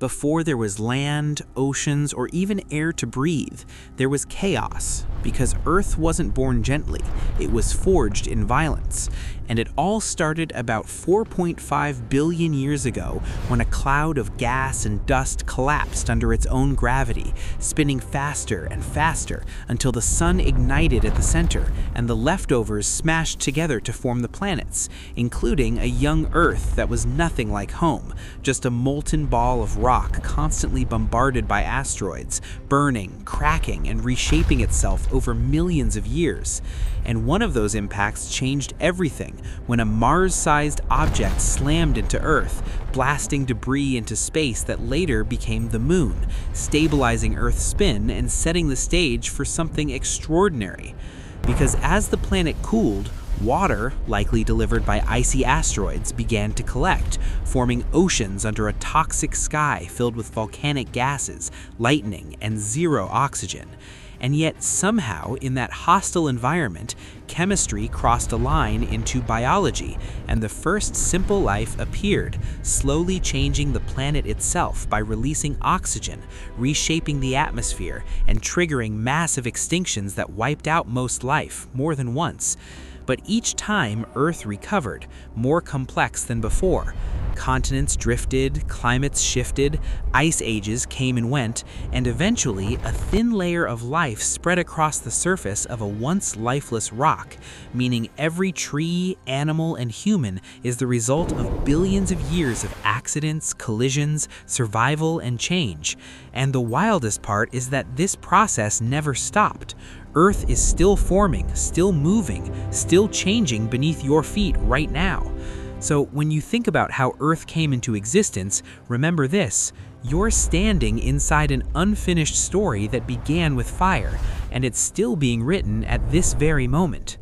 Before there was land, oceans, or even air to breathe, there was chaos, because Earth wasn't born gently, it was forged in violence. And it all started about 4.5 billion years ago when a cloud of gas and dust collapsed under its own gravity, spinning faster and faster until the sun ignited at the center and the leftovers smashed together to form the planets, including a young Earth that was nothing like home, just a molten ball of rock constantly bombarded by asteroids, burning, cracking, and reshaping itself over millions of years. And one of those impacts changed everything when a Mars-sized object slammed into Earth, blasting debris into space that later became the Moon, stabilizing Earth's spin and setting the stage for something extraordinary. Because as the planet cooled, Water, likely delivered by icy asteroids, began to collect, forming oceans under a toxic sky filled with volcanic gases, lightning, and zero oxygen. And yet, somehow, in that hostile environment, chemistry crossed a line into biology, and the first simple life appeared, slowly changing the planet itself by releasing oxygen, reshaping the atmosphere, and triggering massive extinctions that wiped out most life more than once. But each time Earth recovered, more complex than before. Continents drifted, climates shifted, ice ages came and went, and eventually a thin layer of life spread across the surface of a once lifeless rock, meaning every tree, animal, and human is the result of billions of years of accidents, collisions, survival, and change. And the wildest part is that this process never stopped. Earth is still forming, still moving, still changing beneath your feet right now. So when you think about how Earth came into existence, remember this. You're standing inside an unfinished story that began with fire, and it's still being written at this very moment.